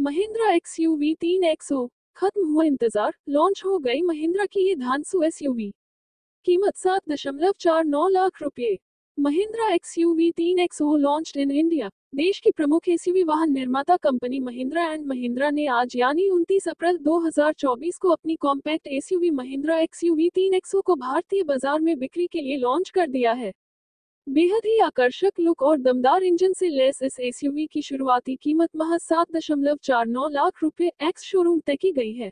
Mahindra X U V तीन XO खत्म हुआ इंतज़ार लॉन्च हो गई महिंद्रा की ये धानसु एसयूवी कीमत सात दशमलव चार नौ लाख रुपए। महिंद्रा एक्स यू वी तीन एक्सो लॉन्च इन इंडिया देश की प्रमुख एसयूवी वाहन निर्माता कंपनी महिंद्रा एंड महिंद्रा ने आज यानी 29 अप्रैल 2024 को अपनी compact SUV Mahindra X U V तीन एक्सो को भारतीय बाज़ार में बिक्री के लिए लॉन्च कर दिया है। बेहद ही आकर्षक लुक और दमदार इंजन से लेस इस एसयूवी की शुरुआती कीमत महज सात दशमलव चार नौ लाख रुपए एक्स शोरूम तय की गई है।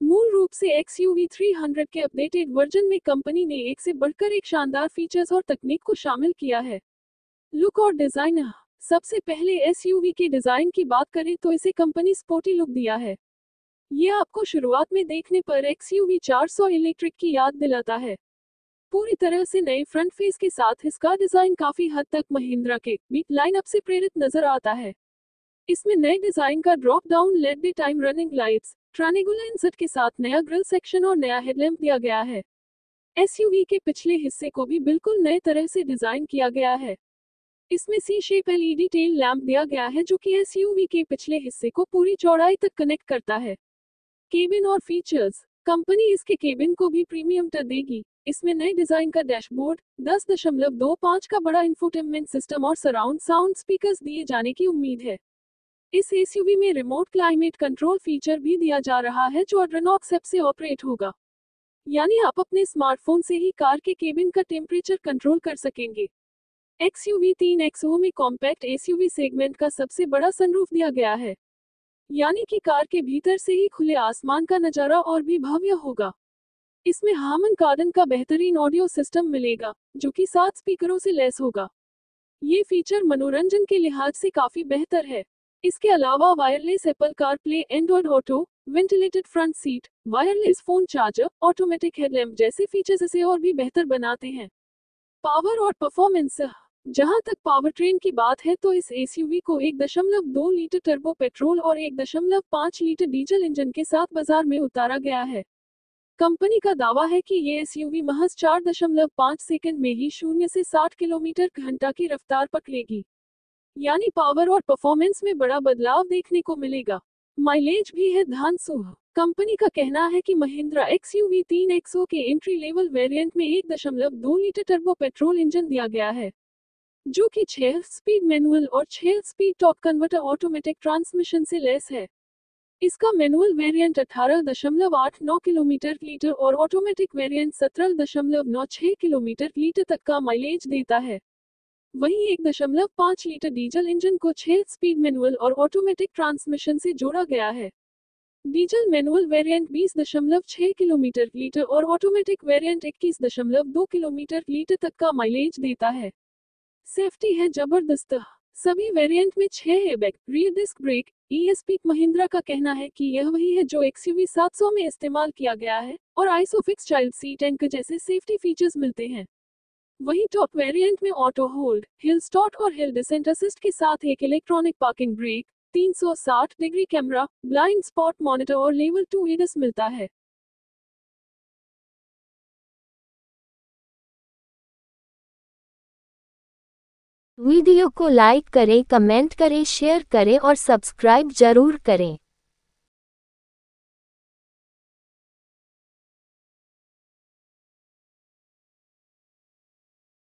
मूल रूप से एक्स यू के अपडेटेड वर्जन में कंपनी ने एक से बढ़कर एक शानदार फीचर्स और तकनीक को शामिल किया है। लुक और डिज़ाइन सबसे पहले एसयूवी के डिज़ाइन की बात करें तो इसे कंपनी स्पोर्टी लुक दिया है। ये आपको शुरुआत में देखने पर एक्स यू इलेक्ट्रिक की याद दिलाता है। पूरी तरह से नए फ्रंट फेस के साथ इसका डिज़ाइन काफ़ी हद तक महिंद्रा के बीट लाइनअप से प्रेरित नज़र आता है। इसमें नए डिज़ाइन का drop down let day time running lights triangular insert के साथ नया ग्रिल सेक्शन और नया हेडलैम्प दिया गया है। एसयूवी के पिछले हिस्से को भी बिल्कुल नए तरह से डिज़ाइन किया गया है। इसमें C shape LED tail lamp दिया गया है जो कि एसयूवी के पिछले हिस्से को पूरी चौड़ाई तक कनेक्ट करता है। केबिन और फीचर्स कंपनी इसके केबिन को भी प्रीमियम टर देगी। इसमें नए डिज़ाइन का डैशबोर्ड, दस दशमलव दो पाँच का बड़ा इंफोटेनमेंट सिस्टम और सराउंड साउंड स्पीकर्स दिए जाने की उम्मीद है। इस एसयूवी में रिमोट क्लाइमेट कंट्रोल फीचर भी दिया जा रहा है जो अड्रेनॉक्स ऐप से ऑपरेट होगा। यानी आप अपने स्मार्टफ़ोन से ही कार के केबिन का टेम्परेचर कंट्रोल कर सकेंगे। एक्स यू वी तीन एक्सओ में कॉम्पैक्ट एसयूवी सेगमेंट का सबसे बड़ा सनरूफ दिया गया है। यानी कि कार के भीतर से ही खुले आसमान का नज़ारा और भी भव्य होगा। इसमें हामन कार्डन का बेहतरीन ऑडियो सिस्टम मिलेगा, जो कि सात स्पीकरों से लेस होगा। ये फीचर मनोरंजन के लिहाज से काफ़ी बेहतर है। इसके अलावा wireless Apple car play Android auto, ventilated front seat, wireless phone charger, automatic headlamp जैसे फीचर्स इसे और भी बेहतर बनाते हैं। पावर और परफॉर्मेंस जहाँ तक पावर ट्रेन की बात है तो इस एसयूवी को एक दशमलव दो लीटर टर्बो पेट्रोल और एक दशमलव पाँच लीटर डीजल इंजन के साथ बाज़ार में उतारा गया है। कंपनी का दावा है कि ये एसयूवी महज चार दशमलव पाँच सेकेंड में ही शून्य से साठ किलोमीटर घंटा की रफ्तार पकड़ेगी। यानी पावर और परफॉर्मेंस में बड़ा बदलाव देखने को मिलेगा। माइलेज भी है धान कंपनी का कहना है कि महिंद्रा एक्स यू वी तीन एक्सो के एंट्री लेवल वेरिएंट में एक दशमलव दो लीटर टर्बो पेट्रोल इंजन दिया गया है। जो कि छह स्पीड मैनुअल और छह speed top converter automatic transmission से लेस है। इसका मैनुअल वेरिएंट अठारह दशमलव आठ नौ किलोमीटर लीटर और ऑटोमेटिक वेरिएंट सत्रह दशमलव नौ छह किलोमीटर लीटर तक का माइलेज देता है। वहीं एक दशमलव पाँच लीटर डीजल इंजन को छह स्पीड मैनुअल और ऑटोमेटिक ट्रांसमिशन से जोड़ा गया है। डीजल मैनुअल वेरिएंट बीस दशमलव छह किलोमीटर लीटर और ऑटोमेटिक वेरिएंट इक्कीस दशमलव दो किलोमीटर लीटर तक का माइलेज देता है। सेफ्टी है ज़बरदस्त। सभी वेरिएंट में छह airbag rear disc brake ESP Mahindra का कहना है कि यह वही है जो एक्सयूवी 700 में इस्तेमाल किया गया है और आइसोफिक्स चाइल्ड सीट एंकर जैसे सेफ्टी फीचर्स मिलते हैं। वही टॉप वेरिएंट में ऑटो होल्ड हिल स्टॉट और हिल डिसेंट असिस्ट के साथ एक electronic parking brake 360 degree camera blind spot monitor और लेवल टू एडस मिलता है। वीडियो को लाइक करें कमेंट करें शेयर करें और सब्सक्राइब ज़रूर करें।